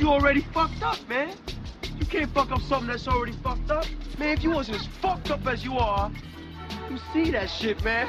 you already fucked up, man. You can't fuck up something that's already fucked up. Man, if you wasn't as fucked up as you are, you see that shit, man.